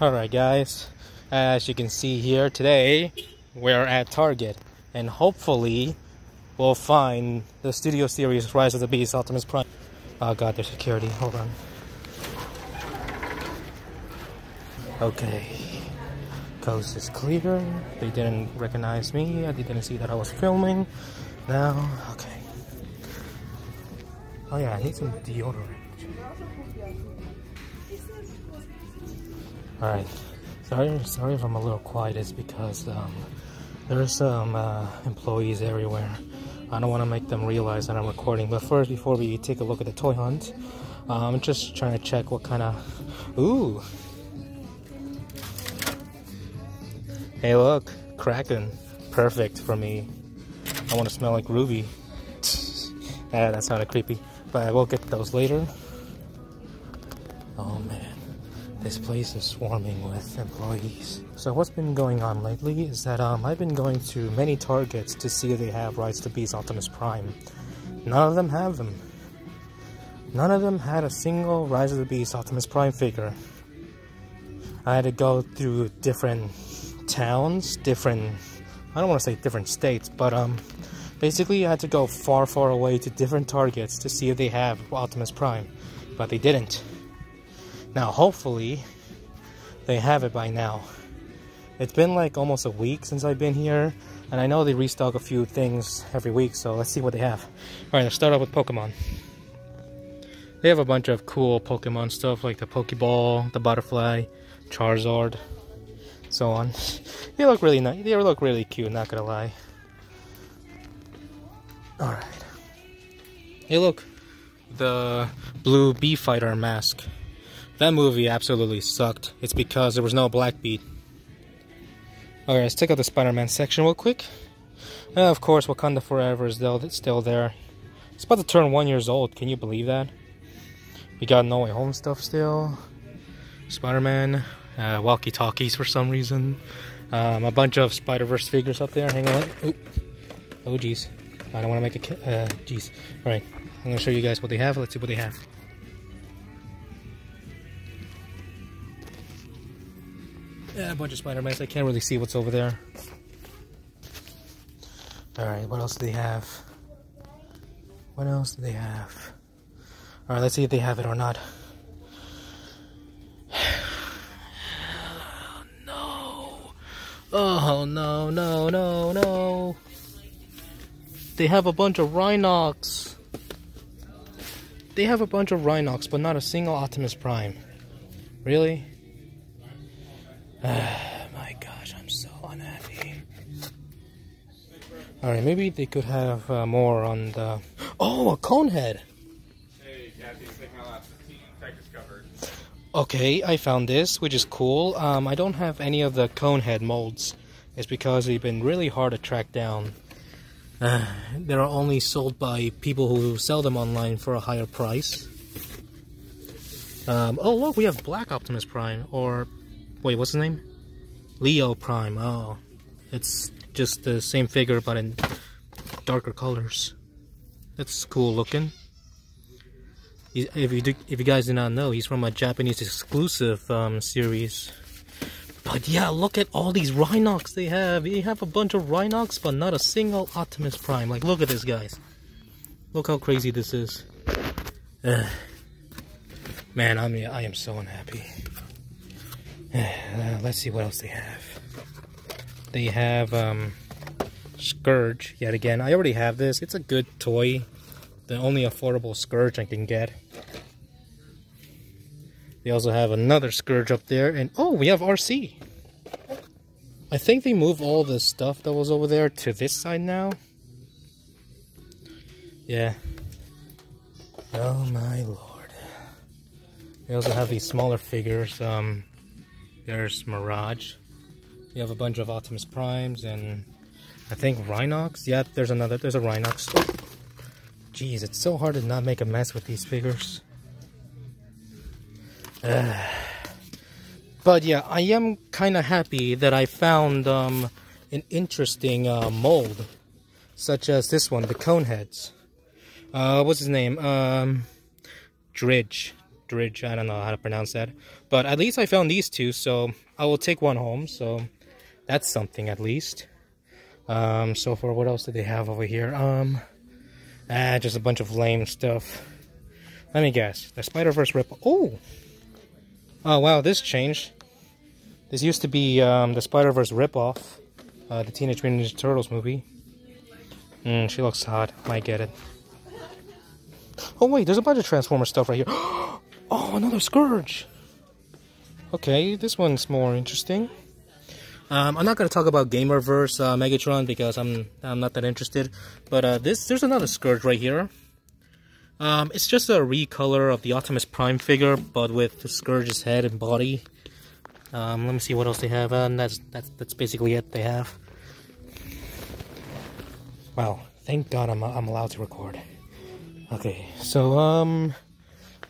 Alright guys, as you can see here today, we're at Target and hopefully we'll find the Studio Series Rise of the Beast Optimus Prime. Oh god, there's security, hold on. Okay, coast is clear, they didn't recognize me, they didn't see that I was filming. Now, okay. Oh yeah, I need some deodorant. Alright, sorry, sorry if I'm a little quiet, it's because um, there's some uh, employees everywhere. I don't want to make them realize that I'm recording, but first, before we take a look at the toy hunt, I'm just trying to check what kind of... Ooh! Hey look, Kraken. Perfect for me. I want to smell like Ruby. yeah, that sounded creepy. But I will get those later. Oh man. This place is swarming with employees. So what's been going on lately is that um, I've been going to many targets to see if they have Rise to Beast Optimus Prime. None of them have them. None of them had a single Rise of the Beast Optimus Prime figure. I had to go through different towns, different, I don't want to say different states, but um, basically I had to go far, far away to different targets to see if they have Optimus Prime, but they didn't. Now, hopefully, they have it by now. It's been like almost a week since I've been here, and I know they restock a few things every week, so let's see what they have. Alright, let's start off with Pokemon. They have a bunch of cool Pokemon stuff like the Pokeball, the Butterfly, Charizard, so on. They look really nice. They look really cute, not gonna lie. Alright. Hey look, the blue bee fighter mask. That movie absolutely sucked. It's because there was no Black Beat. Okay, let's check out the Spider-Man section real quick. Uh, of course, Wakanda Forever is still there. It's about to turn one years old. Can you believe that? We got No Way Home stuff still. Spider-Man, uh, walkie-talkies for some reason. Um, a bunch of Spider-Verse figures up there. Hang on. Oop. Oh, jeez. I don't want to make a... Uh, jeez. Alright, I'm going to show you guys what they have. Let's see what they have. Yeah, a bunch of Spider-Mans. I can't really see what's over there. Alright, what else do they have? What else do they have? Alright, let's see if they have it or not. Oh, no! Oh, no, no, no, no! They have a bunch of Rhinox! They have a bunch of Rhinox, but not a single Optimus Prime. Really? my gosh, I'm so unhappy. Alright, maybe they could have uh, more on the... Oh, a cone head! Okay, I found this, which is cool. Um, I don't have any of the cone head molds. It's because they've been really hard to track down. Uh, they're only sold by people who sell them online for a higher price. Um, oh, look, we have Black Optimus Prime, or Wait, what's his name? Leo Prime. Oh, it's just the same figure but in darker colors. That's cool looking. If you do, if you guys do not know, he's from a Japanese exclusive um, series. But yeah, look at all these Rhinox they have. They have a bunch of Rhinox, but not a single Optimus Prime. Like, look at this, guys. Look how crazy this is. Uh, man, I mean, I am so unhappy. Uh, let's see what else they have. They have um, Scourge yet again. I already have this. It's a good toy. The only affordable Scourge I can get. They also have another Scourge up there. And oh, we have Arcee. I think they moved all the stuff that was over there to this side now. Yeah. Oh my lord. They also have these smaller figures. Um, there's Mirage. You have a bunch of Optimus Primes and I think Rhinox. Yep, there's another. There's a Rhinox. Oh. Jeez, it's so hard to not make a mess with these figures. But yeah, I am kind of happy that I found um, an interesting uh, mold, such as this one, the Coneheads. Uh, what's his name? Um, Dridge. Eldridge. I don't know how to pronounce that. But at least I found these two, so I will take one home. So that's something at least. Um, so far, what else do they have over here? Um, ah, just a bunch of lame stuff. Let me guess. The Spider-Verse rip. Oh! Oh, wow, this changed. This used to be um, the Spider-Verse ripoff. Uh, the Teenage Mutant Ninja Turtles movie. Mm, she looks hot. Might get it. Oh wait, there's a bunch of Transformer stuff right here. Oh, another Scourge! Okay, this one's more interesting. Um, I'm not gonna talk about Gamerverse uh, Megatron because I'm I'm not that interested. But uh, this there's another Scourge right here. Um, it's just a recolor of the Optimus Prime figure, but with the Scourge's head and body. Um, let me see what else they have, and that's that's that's basically it. They have. Wow, thank God I'm I'm allowed to record. Okay, so, um,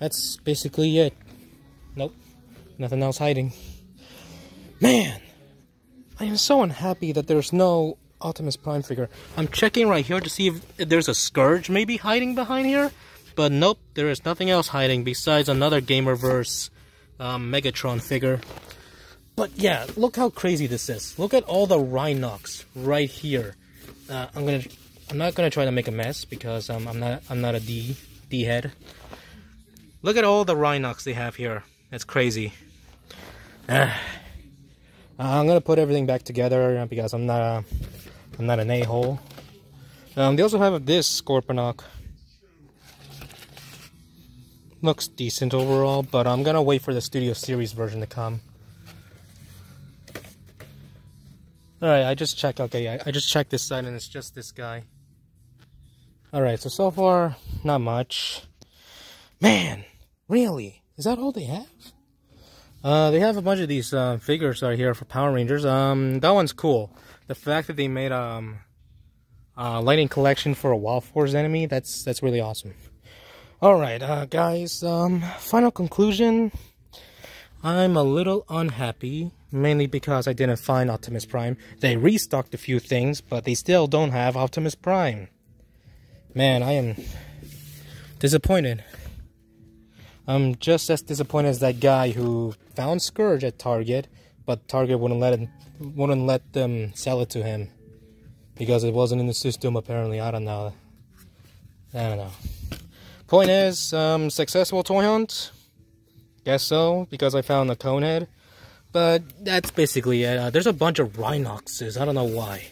that's basically it. Nope, nothing else hiding. Man, I am so unhappy that there's no Optimus Prime figure. I'm checking right here to see if there's a Scourge maybe hiding behind here, but nope, there is nothing else hiding besides another Gamerverse um, Megatron figure. But yeah, look how crazy this is. Look at all the Rhinox right here. Uh, I'm gonna I'm not gonna try to make a mess because um, I'm not I'm not a D D head. Look at all the Rhinox they have here. That's crazy. Uh, I'm gonna put everything back together because I'm not a, I'm not an a-hole. Um, they also have this Scorponok. Looks decent overall, but I'm gonna wait for the Studio Series version to come. Alright, I just checked, okay, I, I just checked this side and it's just this guy. Alright, so so far, not much. Man, really? Is that all they have? Uh, they have a bunch of these uh, figures right here for Power Rangers. Um, that one's cool. The fact that they made um, a lightning collection for a Wild Force enemy, that's that's really awesome. Alright, uh, guys, um, final conclusion. I'm a little unhappy, mainly because I didn't find Optimus Prime. They restocked a few things, but they still don't have Optimus Prime. Man, I am disappointed. I'm just as disappointed as that guy who found Scourge at Target, but Target wouldn't let him, wouldn't let them sell it to him because it wasn't in the system. Apparently, I don't know. I don't know. Point is, um, successful toy hunt. Guess so because I found the Conehead, but that's basically it. Uh, there's a bunch of Rhinoxes. I don't know why.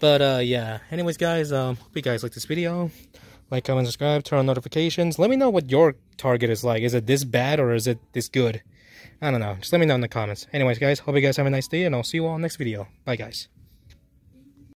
But uh, yeah, anyways guys, um, hope you guys like this video. Like, comment, subscribe, turn on notifications. Let me know what your target is like. Is it this bad or is it this good? I don't know. Just let me know in the comments. Anyways guys, hope you guys have a nice day and I'll see you all next video. Bye guys.